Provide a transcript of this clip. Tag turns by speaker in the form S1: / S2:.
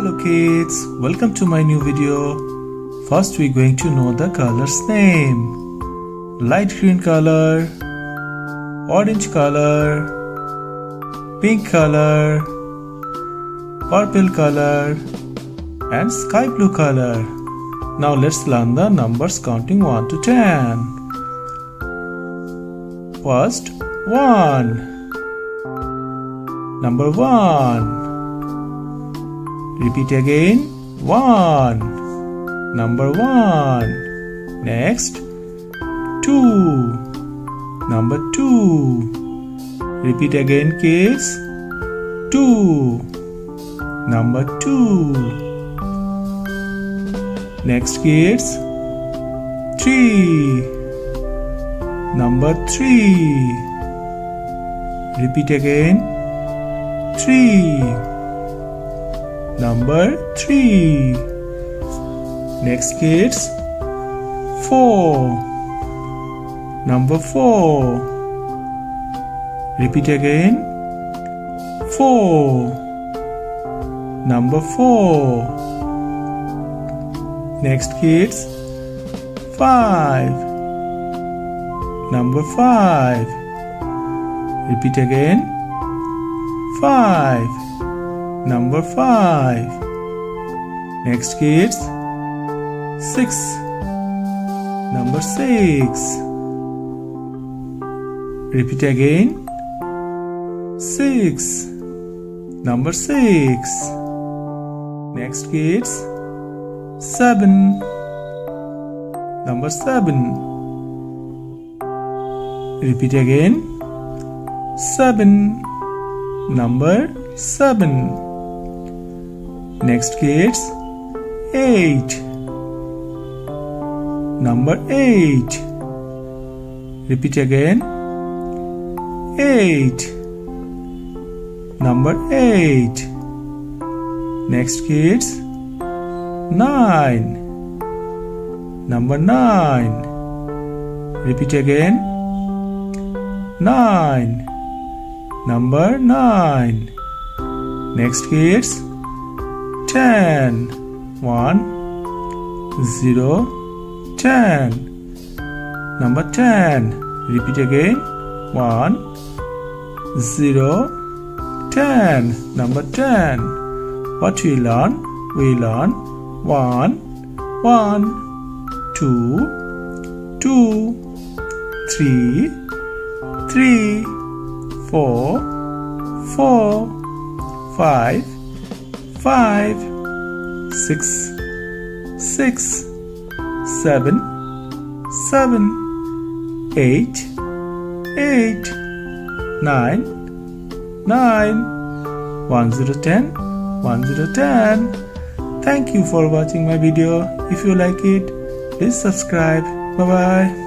S1: Hello kids, welcome to my new video. First we're going to know the color's name. Light green color, orange color, pink color, purple color and sky blue color. Now let's learn the numbers counting 1 to 10. First, 1. Number 1. Repeat again. 1. Number 1. Next. 2. Number 2. Repeat again kids. 2. Number 2. Next kids. 3. Number 3. Repeat again. 3 number 3 next kids. 4 number 4 repeat again. 4 number 4 next kids. 5 number 5 repeat again. 5 Number 5. Next kids. 6. Number 6. Repeat again. 6. Number 6. Next kids. 7. Number 7. Repeat again. 7. Number 7. Next kids, 8. Number 8. Repeat again. 8. Number 8. Next kids, 9. Number 9. Repeat again. 9. Number 9. Next kids, 10 1 0 10 number 10 repeat again. 1 0 10 number 10 what we learn? We learn 1 1 2 2 3 3 4 4 5 five, six, six, seven, seven, eight, eight, nine, nine, one zero ten, one zero ten. Thank you for watching my video. If you like it, please subscribe. Bye bye.